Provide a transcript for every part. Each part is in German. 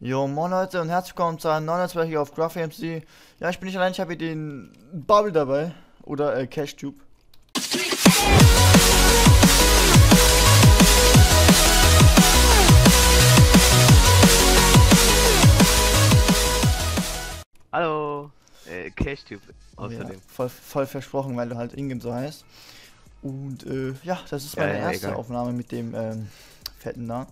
Jo, moin Leute und herzlich willkommen zu einem neuen Netzwerk hier auf Graph MC. Ja, ich bin nicht allein, ich habe hier den Bubble dabei. Oder äh, CashTube. Hallo, äh, CashTube außerdem. Ja, voll, voll versprochen, weil du halt Ingame so heißt. Und äh, ja, das ist meine Ja, ja, erste egal. Aufnahme mit dem ähm, Fetten da.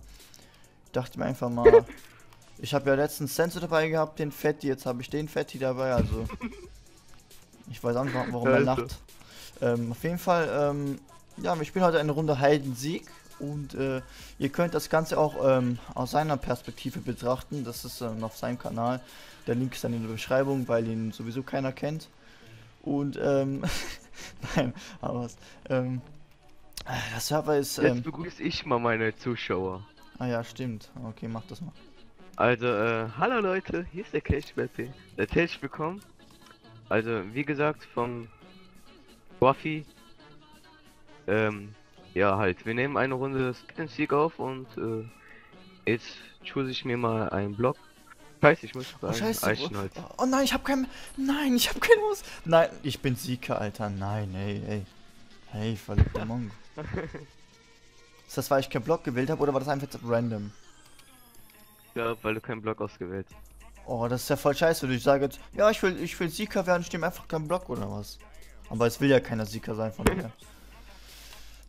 Ich dachte mir einfach mal, ich habe ja letztens Sense dabei gehabt, den Fetti, jetzt habe ich den Fetti dabei, also ich weiß auch nicht, warum er lacht. Ähm, auf jeden Fall, ähm, ja, wir spielen heute eine Runde Heidensieg und äh, ihr könnt das Ganze auch ähm, aus seiner Perspektive betrachten. Das ist ähm, auf seinem Kanal. Der Link ist dann in der Beschreibung, weil ihn sowieso keiner kennt. Und ähm, nein, aber was. Ähm, äh, der Server ist. Jetzt Ähm, begrüße ich mal meine Zuschauer. ah ja, stimmt. Okay, mach das mal. Also, äh, hallo Leute, hier ist der CashBetty. Herzlich willkommen. Also, wie gesagt, vom Waffy. Ähm, ja, halt, wir nehmen eine Runde Spin Sieg auf und, äh, jetzt choose ich mir mal einen Block. Scheiße, ich muss Oh, scheiße. Eichenholz. Oh, oh nein, ich hab kein. Nein, ich hab kein Los. Nein, ich bin Sieger, Alter. Nein, ey, ey. Hey, verliebter Mongo. Ist das, weil ich keinen Block gewählt habe oder war das einfach random? Ja, weil du keinen Block ausgewählt. Oh, das ist ja voll scheiße, wenn ich sage jetzt, ja, ich will, ich will Sieger werden, ich nehme einfach keinen Block oder was. Aber es will ja keiner Sieger sein von mir.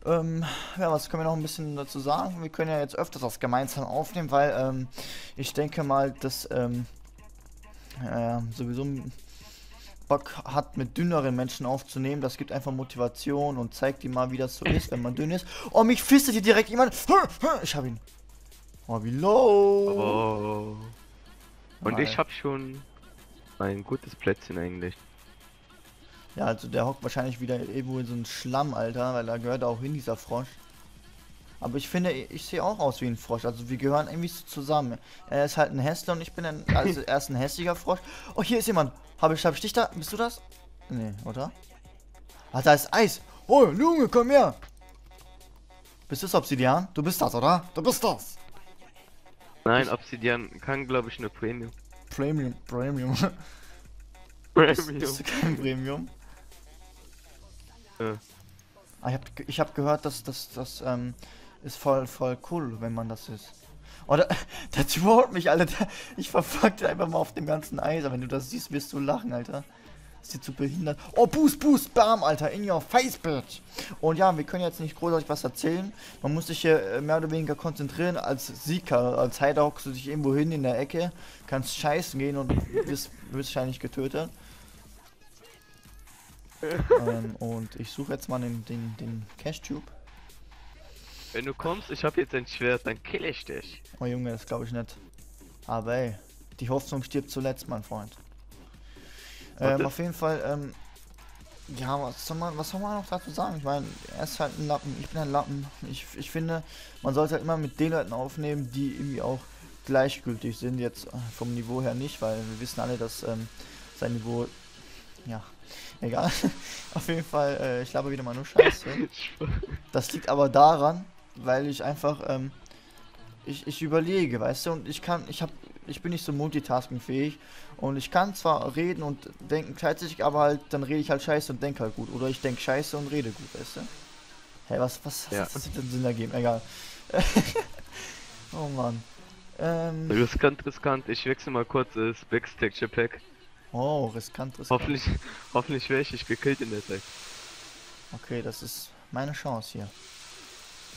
ähm, ja, was können wir noch ein bisschen dazu sagen? Wir können ja jetzt öfters das gemeinsam aufnehmen, weil, ähm, ich denke mal, dass, ähm, äh, sowieso Bock hat, mit dünneren Menschen aufzunehmen. Das gibt einfach Motivation und zeigt ihm mal, wie das so ist, wenn man dünn ist. Oh, mich fistet hier direkt jemand. Ich hab ihn. Oh, wie low. Oh. Und Nein. ich habe schon ein gutes Plätzchen eigentlich. Ja, also der hockt wahrscheinlich wieder irgendwo in so einem Schlamm, Alter, weil da gehört auch hin, dieser Frosch. Aber ich finde, ich sehe auch aus wie ein Frosch. Also wir gehören irgendwie so zusammen. Er ist halt ein Hässler und ich bin ein, also er ist ein hässlicher Frosch. Oh, hier ist jemand. Habe ich, hab ich dich da? Bist du das? Nee, oder? Ah, da ist Eis. Oh, Junge, komm her. Bist du das Obsidian? Du bist das, oder? Du bist das. Nein, Obsidian kann glaube ich nur Premium. Premium, Premium. Premium. bist du kein Premium? Äh, Ah, ich habe ich hab gehört, dass das das ähm, ist voll voll cool, wenn man das ist. Oder der throat mich, Alter. Ich verfolge den einfach mal auf dem ganzen Eis. Aber wenn du das siehst, wirst du lachen, Alter. Das sieht so behindert. Oh, Boost, Boost, Bam, Alter. In your face, bitch. Und ja, wir können jetzt nicht großartig was erzählen. Man muss sich hier äh, mehr oder weniger konzentrieren. Als Sieger, als Heider hockst du dich irgendwo hin in der Ecke, kannst scheißen gehen und wirst wahrscheinlich getötet. ähm, und ich suche jetzt mal den, den, den Cash-Tube. wenn du kommst, ich habe jetzt ein Schwert, dann kill ich dich. Oh Junge, das glaube ich nicht. Aber ey, die Hoffnung stirbt zuletzt, mein Freund. Ähm, auf jeden Fall, ähm, ja, was soll man, was soll man noch dazu sagen? Ich meine, er ist halt ein Lappen, ich bin ein Lappen. Ich, ich finde, man sollte halt immer mit den Leuten aufnehmen, die irgendwie auch gleichgültig sind. Jetzt äh, vom Niveau her nicht, weil wir wissen alle, dass ähm, sein Niveau, ja, egal. auf jeden Fall, äh, ich glaube wieder mal nur Scheiße. Das liegt aber daran, weil ich einfach, ähm, ich, ich überlege, weißt du, und ich kann, ich hab, ich bin nicht so multitaskingfähig und ich kann zwar reden und denken gleichzeitig, aber halt, dann rede ich halt scheiße und denke halt gut. Oder ich denke scheiße und rede gut, weißt du? Hä, was, was, Ja. was hat denn Sinn ergeben? Egal. oh Mann. Ähm, riskant, riskant. Ich wechsle mal kurz das Specs Texture Pack. oh, riskant, riskant. Hoffentlich, hoffentlich wäre ich nicht gekillt in der Zeit. Okay, das ist meine Chance hier.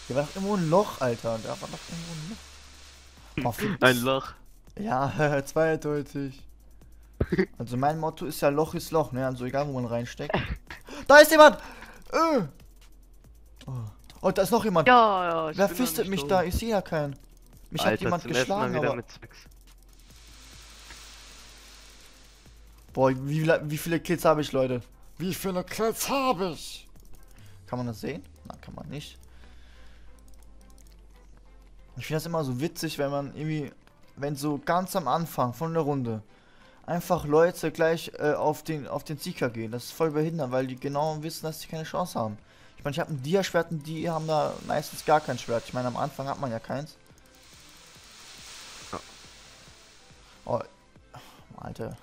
Hier war doch irgendwo ein Loch, Alter. Da war doch irgendwo ein Loch. Oh. Ein Loch. Ja, zweideutig. Also mein Motto ist ja Loch ist Loch, ne? Also egal wo man reinsteckt. Da ist jemand! Äh. Oh. oh, da ist noch jemand. Ja, ja. ich Wer fistet mich da? Ich sehe ja keinen. Mich hat Alter, jemand ersten Mal geschlagen, aber... Boah, wie, viele- wie viele Kills habe ich, Leute? Wie viele Kills habe ich? Kann man das sehen? Na, kann man nicht. Ich finde das immer so witzig, wenn man irgendwie, wenn so ganz am Anfang von der Runde einfach Leute gleich äh, auf den auf den Sieger gehen. Das ist voll behindert, weil die genau wissen, dass sie keine Chance haben. Ich meine, ich habe ein Dia-Schwert und die haben da meistens gar kein Schwert. Ich meine, am Anfang hat man ja keins. Ja. Alter.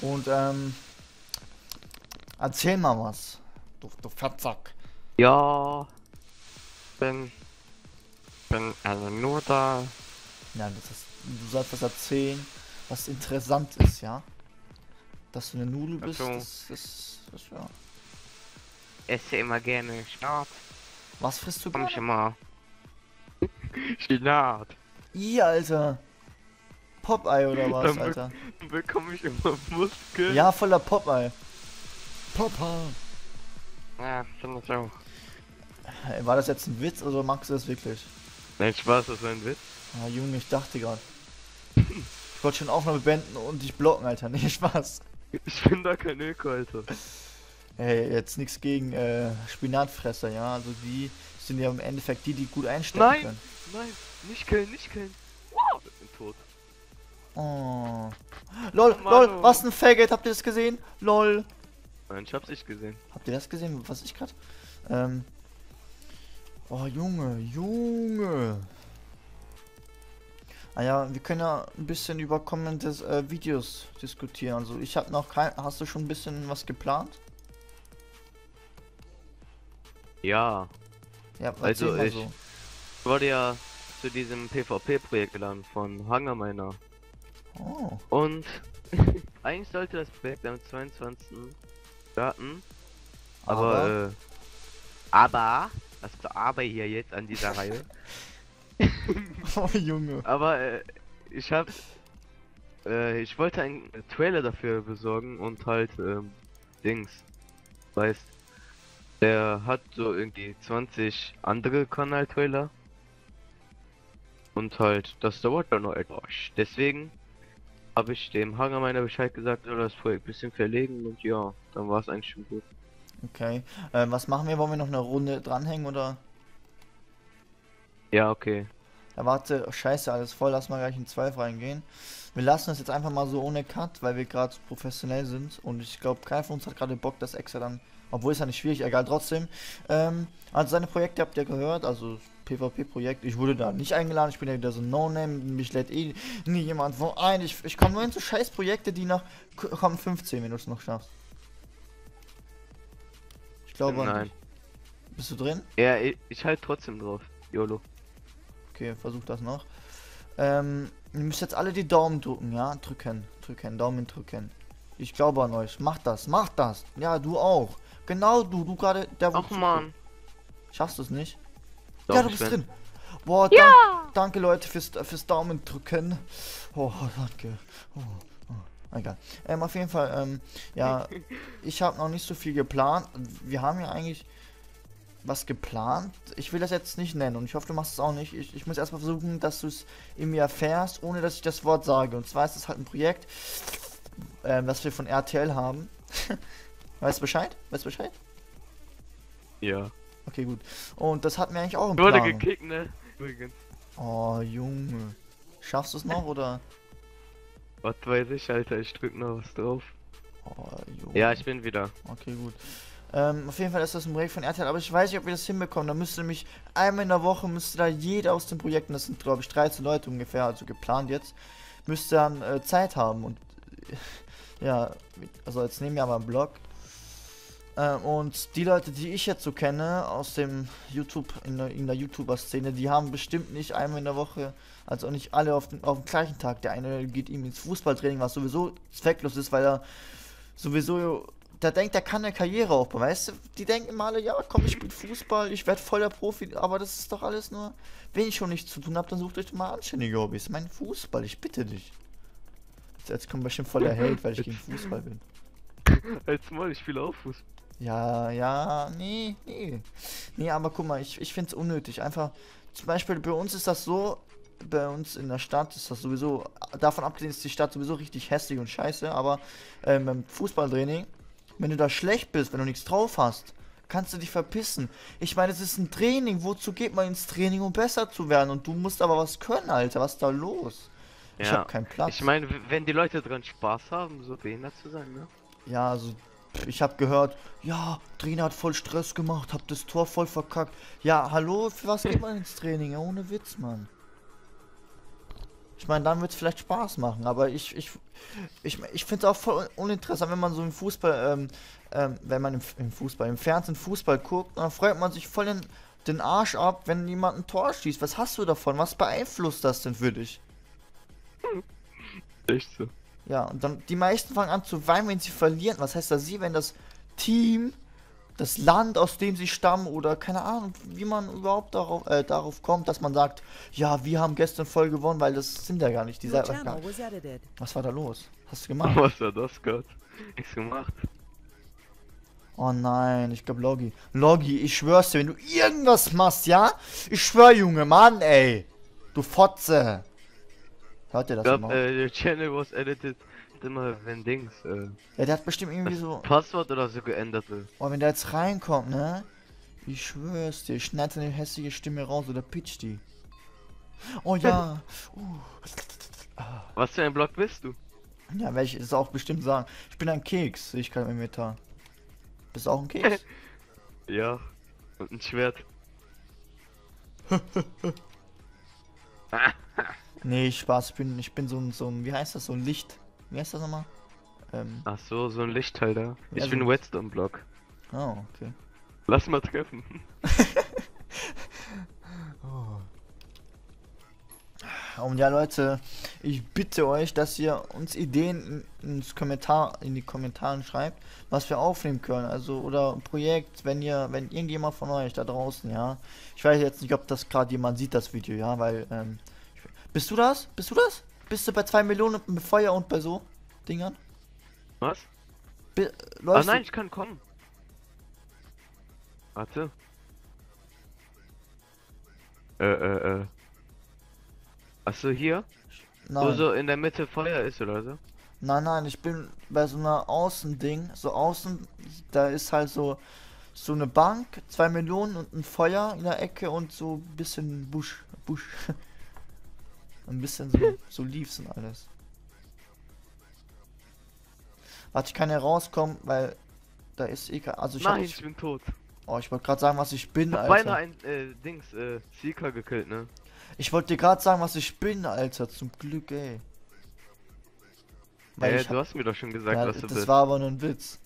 Und, ähm, erzähl mal was. Du, du Fettsack. Ja. Bin. Bin also nur da. Ja, das ist, du sollst was erzählen, was interessant ist, ja? Dass du eine Nudel bist, Ach so. das ist, das ist ja. Esse immer gerne Spinat. Was frisst du Komm ich gerade? immer. Spinat. Ih, Alter. Popeye oder was, Dann Alter? Dann bekomme ich immer Muskeln. Ja, voller Popeye. Popeye. Ja, finde ich auch. War das jetzt ein Witz oder magst du das wirklich? Nein, Spaß, das war ein Witz. Ah, Junge, ich dachte gerade. Ich wollte schon Aufnahme beenden und dich blocken, Alter. Nee, Spaß. Ich bin da kein Öko, Alter. Hey, jetzt nichts gegen äh, Spinatfresser, ja. Also die sind ja im Endeffekt die, die gut einstecken Nein. können. Nein, nicht killen, nicht killen. Wow, ich bin tot. Oh. Lol, Mann, lol, oh. was ein Faggot, habt ihr das gesehen? Lol. Nein, ich hab's nicht gesehen. Habt ihr das gesehen, was ich gerade? Ähm. Oh, Junge, Junge. Ah ja, wir können ja ein bisschen über kommende äh, Videos diskutieren. Also ich habe noch kein. Hast du schon ein bisschen was geplant? Ja, Ja, Also ich- ich wurde ja zu diesem PvP-Projekt geladen von Hangerminer. Oh. Und eigentlich sollte das Projekt am 22. starten. Aber, Aber? äh, aber, das ist aber hier jetzt an dieser Reihe. Oh, Junge. Aber äh, ich hab, äh, ich wollte einen Trailer dafür besorgen und halt, ähm, Dings, weißt, der hat so irgendwie 20 andere Kanal-Trailer. Und halt, das dauert dann noch etwas. Deswegen habe ich dem Hangerminer Bescheid gesagt, soll das Projekt ein bisschen verlegen und ja, dann war es eigentlich schon gut. Okay. Ähm, was machen wir? Wollen wir noch eine Runde dranhängen oder? Ja, okay. Ja, warte, oh, scheiße, alles voll, lass mal gleich in 12 reingehen. Wir lassen es jetzt einfach mal so ohne Cut, weil wir gerade professionell sind und ich glaube, keiner von uns hat gerade Bock, das extra dann, obwohl es ja nicht schwierig, egal trotzdem. Ähm, also seine Projekte habt ihr gehört, also PvP-Projekt, ich wurde da nicht eingeladen, ich bin ja wieder so ein No-Name, mich lädt eh nie jemand wo ein, ich, ich komme nur in so scheiß Projekte, die nach, kommen 15, wenn du es noch schaffst. Ich glaube, Nein. bist du drin? Ja, ich, ich halt trotzdem drauf. YOLO. Okay, versuch das noch. Ähm, ihr müsst jetzt alle die Daumen drücken, ja? Drücken, drücken, Daumen drücken. Ich glaube an euch. Macht das, macht das. Ja, du auch. Genau du, du gerade, der Ach man. Schaffst du es nicht? Doch, ja, du bist bin- drin. Boah, dank, danke Leute fürs, fürs Daumen drücken. Oh, danke. Oh, oh, egal. Ähm, auf jeden Fall, ähm, ja, ich habe noch nicht so viel geplant. Wir haben ja eigentlich was geplant. Ich will das jetzt nicht nennen und ich hoffe, du machst es auch nicht. Ich, ich muss erstmal versuchen, dass du es in mir erfährst, ohne dass ich das Wort sage. Und zwar ist es halt ein Projekt, ähm, das wir von RTL haben. weißt du Bescheid? Weißt du Bescheid? Ja. Okay, gut. Und das hatten wir eigentlich auch im Wurde Plan. gekickt, ne? Übrigens. Oh, Junge. Schaffst du es noch oder? Was weiß ich, Alter, ich drück noch was drauf. Oh, Junge. Ja, ich bin wieder. Okay, gut. Ähm, auf jeden Fall ist das ein Projekt von RTL, aber ich weiß nicht, ob wir das hinbekommen. Da müsste nämlich einmal in der Woche müsste da jeder aus den Projekten, das sind glaube ich 13 Leute ungefähr, also geplant jetzt, müsste dann äh, Zeit haben und ja, also jetzt nehmen wir aber einen Blog. Ähm, und die Leute, die ich jetzt so kenne aus dem YouTube, in der, der YouTuber-Szene, die haben bestimmt nicht einmal in der Woche, also nicht alle auf den, auf den gleichen Tag. Der eine geht ihm ins Fußballtraining, was sowieso zwecklos ist, weil er sowieso, der denkt, der kann eine Karriere aufbauen, weißt du? Die denken immer alle, ja, komm, ich spiele Fußball, ich werde voll der Profi, aber das ist doch alles nur, wenn ich schon nichts zu tun habe, dann sucht euch doch mal anständige Hobbys. Mein Fußball, ich bitte dich. Jetzt, jetzt kommt bestimmt voll der Held, weil ich gegen Fußball bin. Als Mal, ich spiele auch Fuß. Ja, ja, nee, nee. Nee, aber guck mal, ich, ich finde es unnötig. Einfach, zum Beispiel bei uns ist das so, bei uns in der Stadt ist das sowieso, davon abgesehen ist die Stadt sowieso richtig hässlich und scheiße, aber ähm, beim Fußballtraining, wenn du da schlecht bist, wenn du nichts drauf hast, kannst du dich verpissen. Ich meine, es ist ein Training, wozu geht man ins Training, um besser zu werden? Und du musst aber was können, Alter, was ist da los? Ich Ja. hab keinen Platz. Ich meine, wenn die Leute dran Spaß haben, so behindert zu sein, ne? Ja, also ich habe gehört, ja, Trainer hat voll Stress gemacht, hab das Tor voll verkackt. Ja, hallo, für was geht man ins Training? Ja, ohne Witz, Mann. Ich meine, dann wird es vielleicht Spaß machen, aber ich, ich, ich, ich finde es auch voll uninteressant, wenn man so im Fußball, ähm, ähm, wenn man im, im, Fußball, im Fernsehen Fußball guckt, dann freut man sich voll den, den Arsch ab, wenn jemand ein Tor schießt. Was hast du davon? Was beeinflusst das denn für dich? Echt so. Ja, und dann die meisten fangen an zu weinen, wenn sie verlieren. Was heißt das sie, wenn das Team, das Land, aus dem sie stammen oder keine Ahnung, wie man überhaupt darauf, äh, darauf kommt, dass man sagt, ja, wir haben gestern voll gewonnen, weil das sind ja gar nicht die Your channel was war da los? Hast du gemacht? Was war das gerade? Nichts gemacht. Oh nein, ich glaube Logi. Logi, ich schwör's dir, wenn du irgendwas machst, ja? Ich schwör, Junge, Mann, ey. Du Fotze. Hört ihr Ich das glaub, immer? äh, der Channel was edited. Immer wenn Dings, äh, ja, der hat bestimmt irgendwie so. Passwort oder so geändert wird. Oh, wenn der jetzt reinkommt, ne? Ich schwör's dir, schneid seine hässliche Stimme raus oder pitch die. Oh ja. uh. Was für ein Block bist du? Ja, werde ich es auch bestimmt sagen. Ich bin ein Keks, ich gerade im Inventar. Bist du auch ein Keks? Ja. Und ein Schwert. nee, Spaß, ich bin, ich bin so ein, so ein, wie heißt das, so ein Licht. Wie heißt das nochmal? Ähm, Ach so, so ein Lichtteil da. Ich Ja, bin so- Whetstone Block. oh, okay. Lass mal treffen. Und ja, Leute, ich bitte euch, dass ihr uns Ideen in, ins Kommentar, in die Kommentare schreibt, was wir aufnehmen können. Also, oder ein Projekt, wenn ihr, wenn irgendjemand von euch da draußen, ja. Ich weiß jetzt nicht, ob das gerade jemand sieht, das Video, ja, weil, ähm, bist du das? Bist du das? Bist du bei 2 Millionen mit Feuer und bei so Dingern? Was? Bi Ah nein, ich kann kommen. Warte. Äh, äh, äh. Achso, hier? du? Wo Nein. so in der Mitte Feuer ist oder so? Nein, nein, ich bin bei so einer Außending, so außen, da ist halt so so eine Bank, zwei Millionen und ein Feuer in der Ecke und so ein bisschen Busch, Busch. ein bisschen so, so Leaves und alles. Warte, ich kann hier rauskommen, weil da ist eh kein, also ich hab, Nein, ich ich, bin tot. oh, ich wollte gerade sagen, was ich bin, Ich hab Alter. ein, äh, Dings, äh, Seeker gekillt, ne? Ich wollte dir gerade sagen, was ich bin, Alter, zum Glück, ey. Weil ja, ich du hast mir doch schon gesagt, ja, was du das bist. war aber nur ein Witz.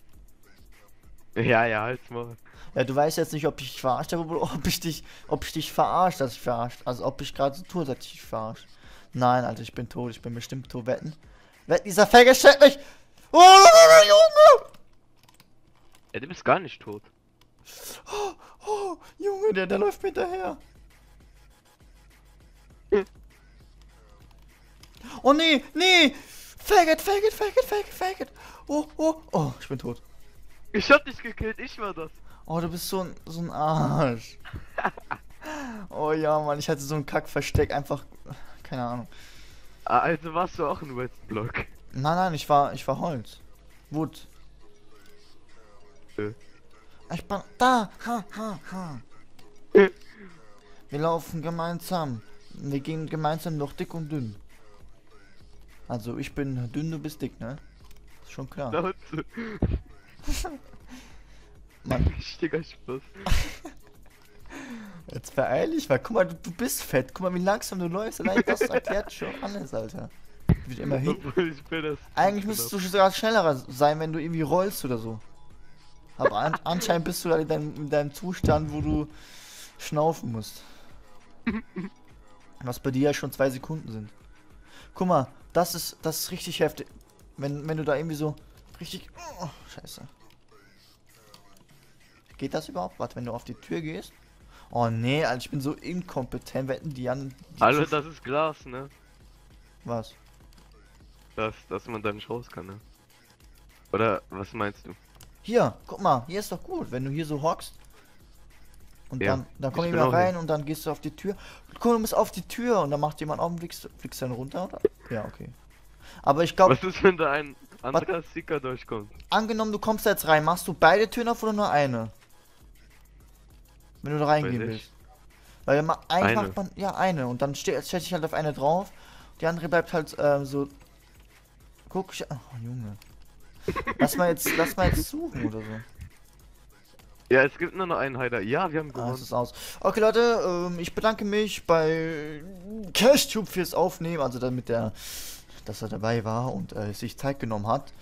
Ja, ja, halt's mal. Ja, du weißt jetzt nicht, ob ich dich verarscht habe ob ich dich, ob ich dich verarscht, dass ich verarscht. Also ob ich gerade so tue, dass ich dich verarscht. Nein, Alter, ich bin tot, ich bin bestimmt tot. Wetten? Wetten, dieser Faggot stellt mich! Oh, Junge! Ja, du bist gar nicht tot. Oh, Junge, der, der läuft mir hinterher. Oh nee, nee! Faggot, Faggot, Faggot, Faggot, Faggot! Oh, oh, oh, ich bin tot. Ich hab dich gekillt, ich war das. Oh, du bist so ein, so ein Arsch. Oh ja, Mann, ich hatte so ein Kackversteck, einfach. Keine Ahnung. Ah, Also warst du auch ein Westblock. Nein, nein, ich war, ich war Holz. Wood. Äh. Ich bin da. Ha, ha, ha. Wir laufen gemeinsam. Wir gehen gemeinsam durch dick und dünn. Also ich bin dünn, du bist dick, ne? Ist schon klar. Mann, Richtiger Spaß. jetzt beeil dich, weil guck mal, du, du bist fett. Guck mal, wie langsam du läufst. Allein das erklärt schon alles, Alter. Wird immerhin. Obwohl ich bin das. Eigentlich müsstest du sogar schneller sein, wenn du irgendwie rollst oder so. Aber an, anscheinend bist du da in deinem, in deinem Zustand, wo du schnaufen musst. Was bei dir ja schon zwei Sekunden sind. Guck mal, das ist, das ist richtig heftig. Wenn, wenn du da irgendwie so richtig. Oh, scheiße. Geht das überhaupt? Warte, wenn du auf die Tür gehst? Oh nee, Alter, ich bin so inkompetent. Wetten die an. Hallo, Zusch- das ist Glas, ne? Was? Das, dass man da nicht raus kann, ne? Oder was meinst du? Hier, guck mal, hier ist doch gut, wenn du hier so hockst. Und Ja, dann, dann komm ich mal rein und dann gehst du auf die Tür. Guck, du bist auf die Tür und dann macht jemand auf und fliegst, fliegst dann runter, oder? Ja, okay. Aber ich glaube, Was ist, wenn da ein anderer Seeker durchkommt? angenommen, du kommst da jetzt rein, machst du beide Türen auf oder nur eine? Wenn du da reingehen ich. willst. Weil ma- eigentlich Eine. macht man, ja, eine. Und dann steht stellt sich halt auf eine drauf. Die andere bleibt halt ähm, so. Guck, ich, oh Junge. Lass mal jetzt, lass mal jetzt suchen oder so. Ja, es gibt nur noch einen Heiler. Ja, wir haben Ah, gewonnen. es ist aus. Okay, Leute, ähm, ich bedanke mich bei CashTube fürs Aufnehmen, also damit der, dass er dabei war und äh, sich Zeit genommen hat.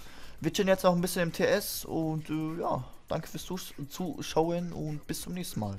Wir chillen jetzt noch ein bisschen im TS und äh, ja, danke fürs Zus Zuschauen und bis zum nächsten Mal.